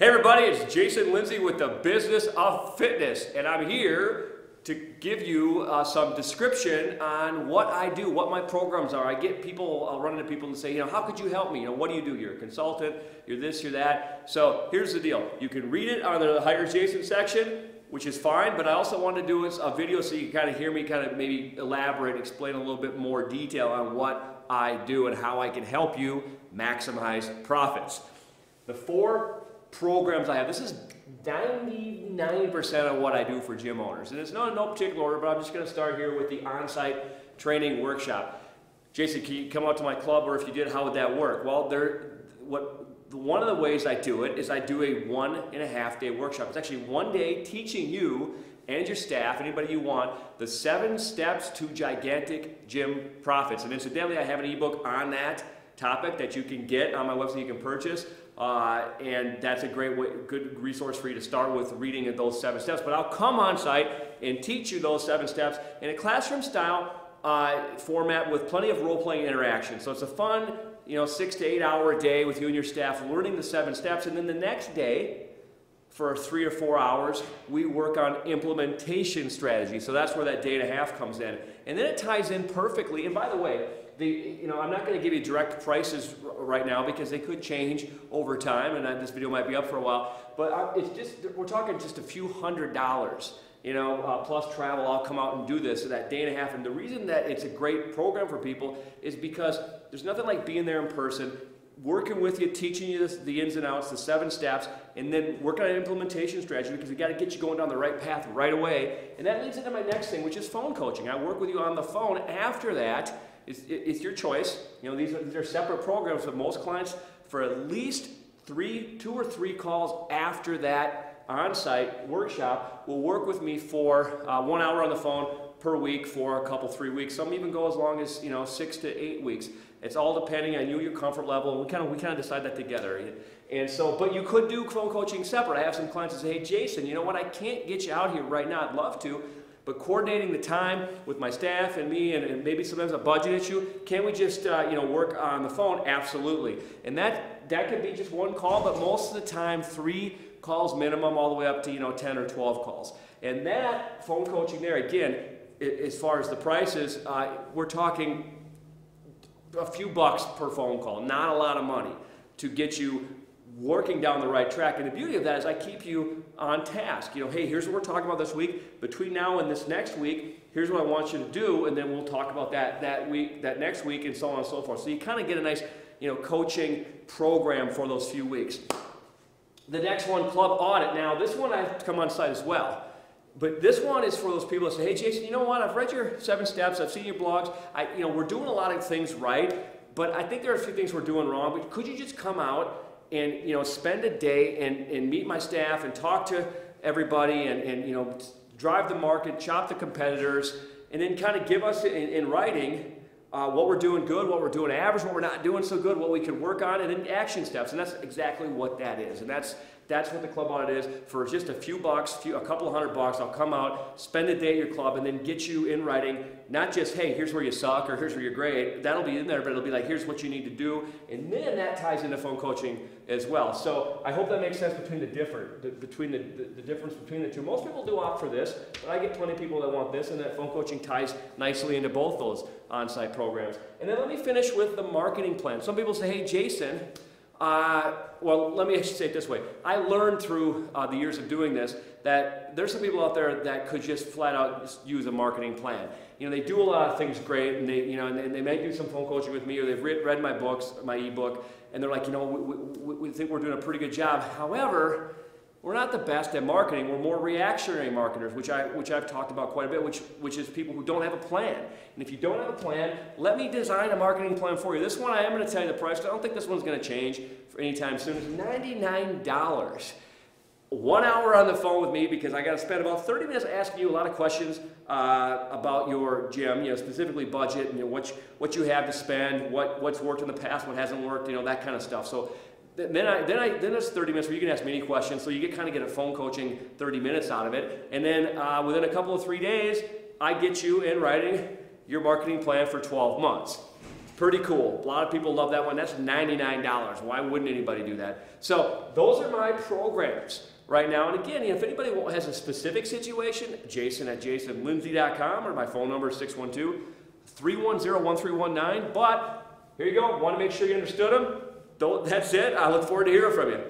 Hey everybody, it's Jason Linse with the Business of Fitness, and I'm here to give you uh, some description on what I do, what my programs are. I get people, I'll run into people and say, you know, how could you help me? You know, what do you do? You're a consultant, you're this, you're that. So here's the deal. You can read it on the Hire Jason section, which is fine, but I also want to do a video so you can kind of hear me kind of maybe elaborate, explain a little bit more detail on what I do and how I can help you maximize profits. The four programs I have. This is 99% of what I do for gym owners. And it's not in no particular order, but I'm just going to start here with the on-site training workshop. Jason, can you come out to my club, or if you did, how would that work? Well, there, what, one of the ways I do it is I do a one and a half day workshop. It's actually one day teaching you and your staff, anybody you want, the seven steps to gigantic gym profits. And incidentally, I have an ebook on that topic that you can get on my website, you can purchase. Uh, and that's a great way, good resource for you to start with reading those seven steps. But I'll come on site and teach you those seven steps in a classroom style uh, format with plenty of role-playing interaction. So it's a fun, you know, six to eight hour a day with you and your staff learning the seven steps. And then the next day, for three or four hours, we work on implementation strategy. So that's where that day and a half comes in. And then it ties in perfectly. And by the way, the, you know, I'm not going to give you direct prices right now because they could change over time, and this video might be up for a while. But uh, it's just we're talking just a few hundred dollars, you know, uh, plus travel. I'll come out and do this that day and a half. And the reason that it's a great program for people is because there's nothing like being there in person, working with you, teaching you this, the ins and outs, the seven steps, and then working on an implementation strategy because we got to get you going down the right path right away. And that leads into my next thing, which is phone coaching. I work with you on the phone after that it's, it's your choice. You know, these are, these are separate programs, but most clients, for at least three, two or three calls after that on-site workshop, will work with me for uh, one hour on the phone per week for a couple, three weeks. Some even go as long as, you know, six to eight weeks. It's all depending on you, your comfort level, we kind of we kind of decide that together. And so, but you could do phone coaching separate. I have some clients that say, hey, Jason, you know what? I can't get you out here right now. I'd love to, but coordinating the time with my staff and me, and, and maybe sometimes a budget issue, can we just uh, you know work on the phone? Absolutely. And that that could be just one call, but most of the time, three calls minimum, all the way up to you know 10 or 12 calls. And that phone coaching there, again, as far as the prices, uh, we're talking a few bucks per phone call, not a lot of money to get you working down the right track. And the beauty of that is I keep you on task. You know, hey, here's what we're talking about this week. Between now and this next week, here's what I want you to do, and then we'll talk about that that week, that next week, and so on and so forth. So you kind of get a nice, you know, coaching program for those few weeks. The next one, club audit. Now, this one I have to come on site as well. But this one is for those people that say, hey, Jason, you know what? I've read your seven steps. I've seen your blogs. I, you know, we're doing a lot of things right, but I think there are a few things we're doing wrong. But could you just come out and you know spend a day and, and meet my staff and talk to everybody and, and you know drive the market, chop the competitors, and then kind of give us in, in writing uh, what we're doing good, what we're doing average, what we're not doing so good, what we can work on, and then action steps. And that's exactly what that is. And that's that's what the club audit is. For just a few bucks, few, a couple hundred bucks, I'll come out, spend a day at your club, and then get you in writing, not just, hey, here's where you suck or here's where you're great. That'll be in there, but it'll be like, here's what you need to do. And then that ties into phone coaching as well. So I hope that makes sense between the different, the, between the, the, the difference between the two. Most people do opt for this, but I get plenty of people that want this, and that phone coaching ties nicely into both those on-site programs. And then let me finish with the marketing plan. Some people say, hey, Jason, uh, well, let me say it this way. I learned through uh, the years of doing this that there's some people out there that could just flat out use a marketing plan. You know, they do a lot of things great, and they, you know, and they, they may do some phone coaching with me, or they've read, read my books, my ebook, and they're like, you know, we, we, we think we're doing a pretty good job. However, we're not the best at marketing. We're more reactionary marketers, which, I, which I've talked about quite a bit, which, which is people who don't have a plan. And if you don't have a plan, let me design a marketing plan for you. This one, I am going to tell you the price. I don't think this one's going to change for anytime soon. It's $99. One hour on the phone with me because I got to spend about 30 minutes asking you a lot of questions uh, about your gym, you know, specifically budget, you know, what you, what you have to spend, what, what's worked in the past, what hasn't worked, you know, that kind of stuff. So then I then I then it's 30 minutes where you can ask me any questions. So you get kind of get a phone coaching 30 minutes out of it, and then uh, within a couple of three days, I get you in writing your marketing plan for 12 months. Pretty cool. A lot of people love that one. That's $99. Why wouldn't anybody do that? So those are my programs right now. And again, if anybody has a specific situation, jason at jasonlinse.com or my phone number is 612 310 1319. But here you go. Want to make sure you understood them? That's it. I look forward to hearing from you.